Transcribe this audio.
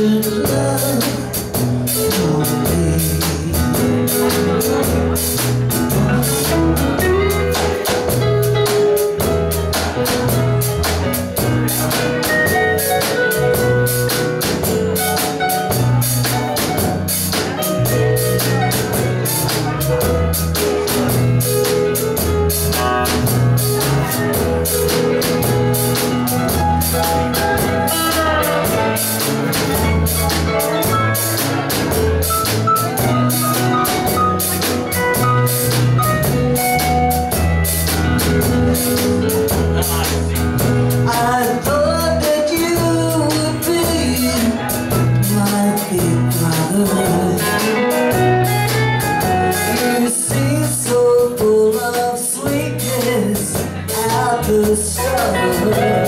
good the sun.